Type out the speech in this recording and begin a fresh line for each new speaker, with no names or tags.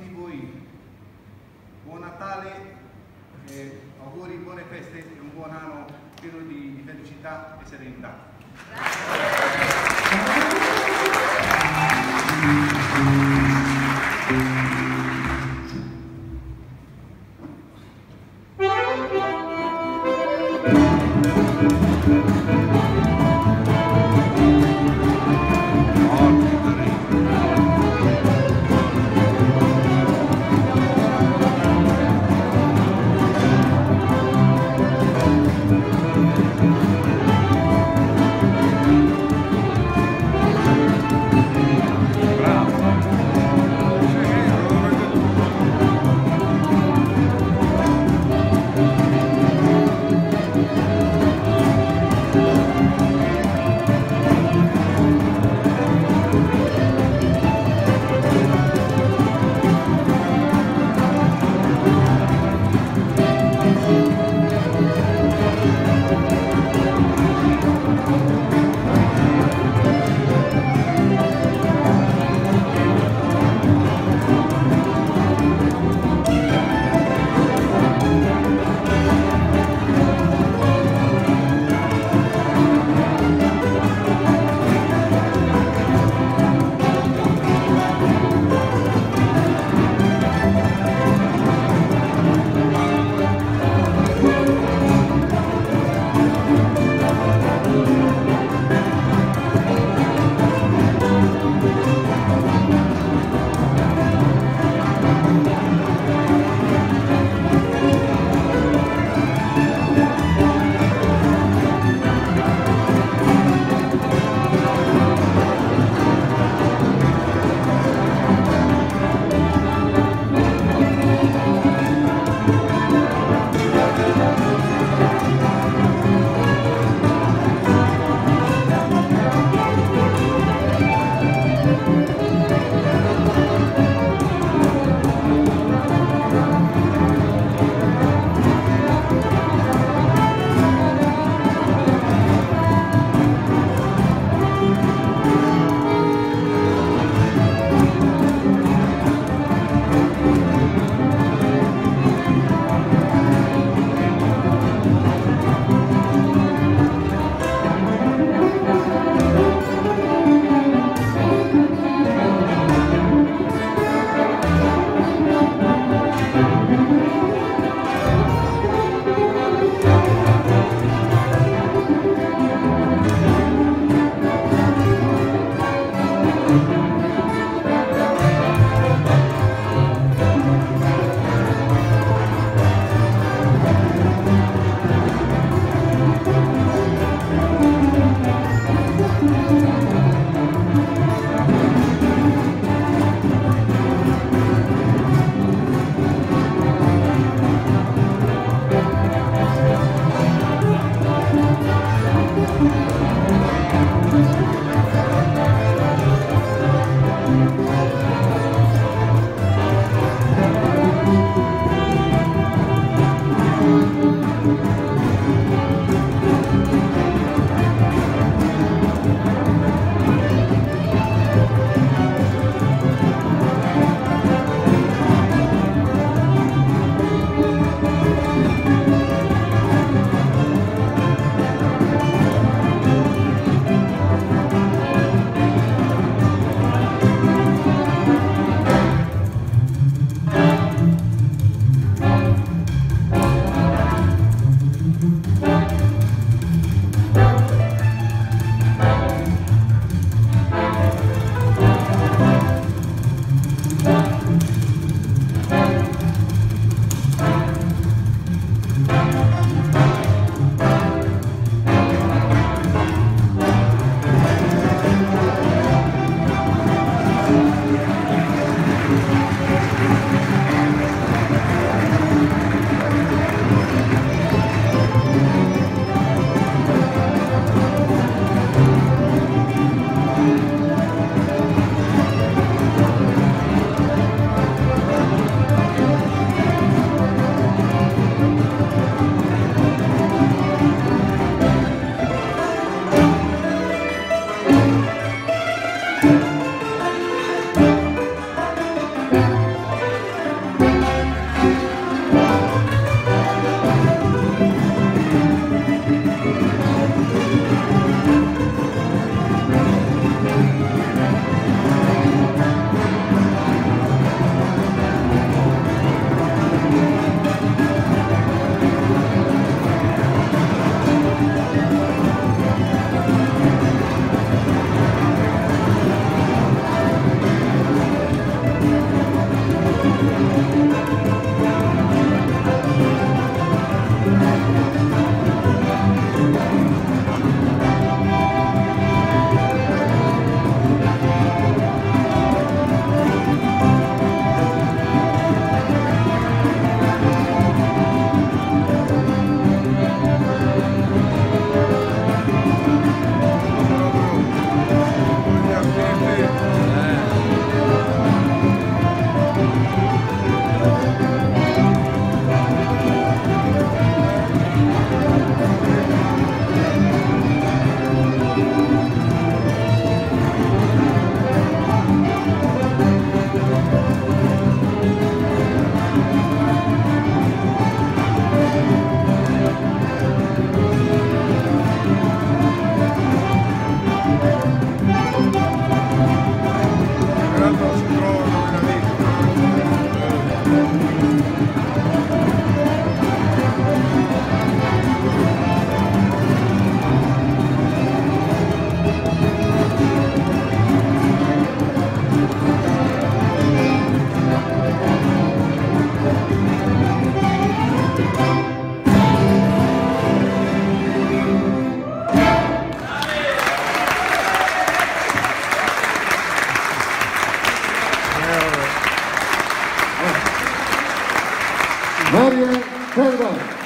tutti voi buon Natale, eh, auguri, buone feste e un buon anno pieno di, di felicità e serenità.
Thank Maria Pedro.